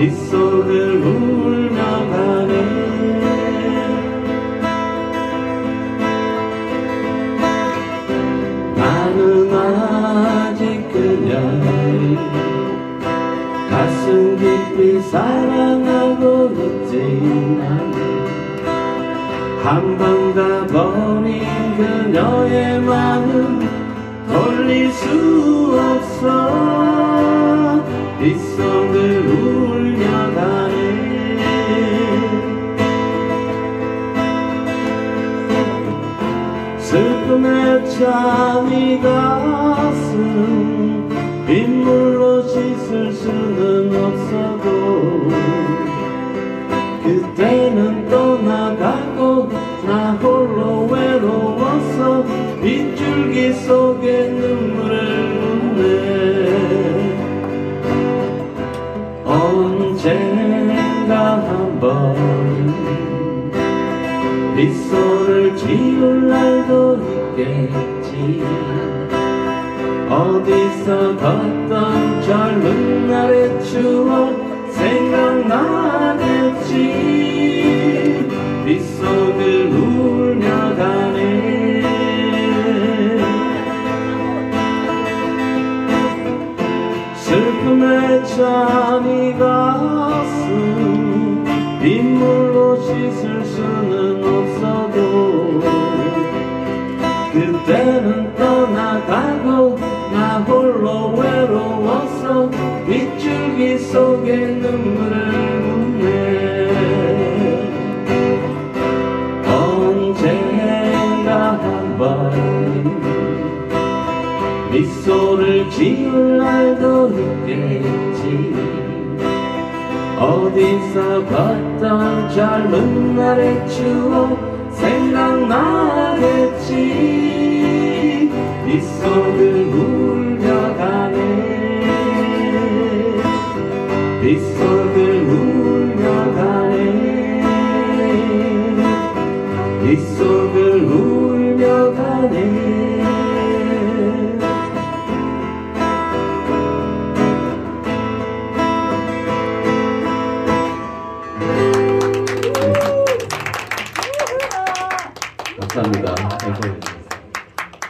빗속을 울며 가네. 나는 아직 그녀를 가슴 깊이 사랑하고 있지만 한번 가버린 그녀의 마음 돌릴 수 없어. 빗속을 울며 찬이 가슴 빗물로 씻을 수는 없어도 그때는 떠나가고 나 홀로 외로워서 빗줄기 속에 눈물을 묻네 언젠가 한번 빗소를 지울 날도 있겠지. 어디서 걷던 젊은 날의 추억 생각나겠지. 빗속을 울며 가네. 슬픔에 찬 씻을 수는 없어도 그때는 떠나가고 나 홀로 외로워서 빗줄기 속에 눈물을 묻네. 언젠가 한번 미소를 지을 날도 있겠지 어디서 봤던 젊은 날의 추억 생각나겠지. 감사합니다. 네, 감사합니다.